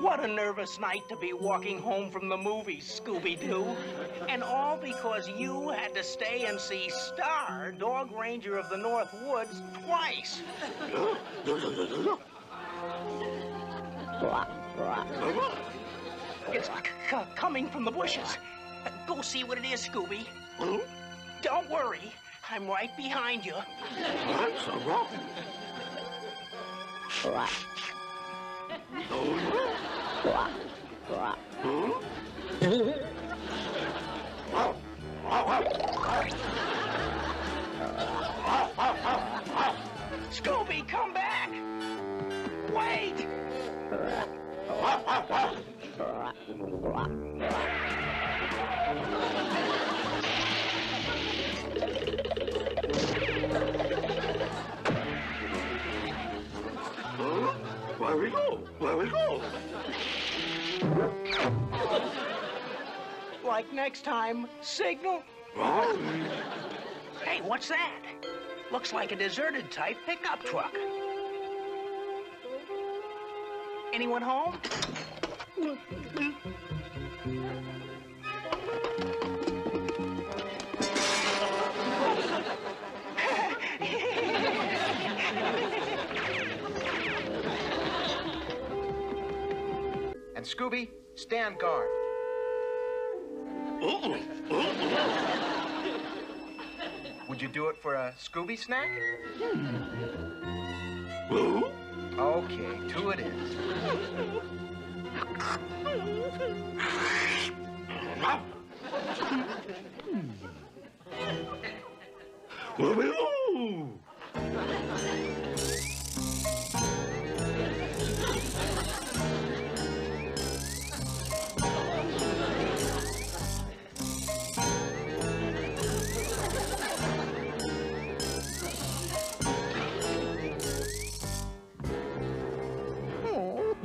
What a nervous night to be walking home from the movies, Scooby-Doo. And all because you had to stay and see Star, Dog Ranger of the North Woods, twice. It's coming from the bushes. Go see what it is, Scooby. Don't worry. I'm right behind you. Scooby, come back! Wait! Where we go? Where we go? Like next time, signal. Hey, what's that? Looks like a deserted type pickup truck. Anyone home? Scooby, stand guard. Ooh. Would you do it for a Scooby snack? Hmm. Ooh. Okay, two it is. Hmm. Where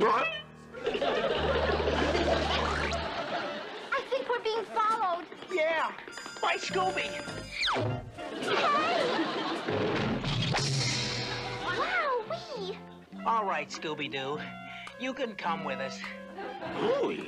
I think we're being followed. Yeah, by Scooby. Wow, we. All right, Scooby-Doo. You can come with us. Ooh.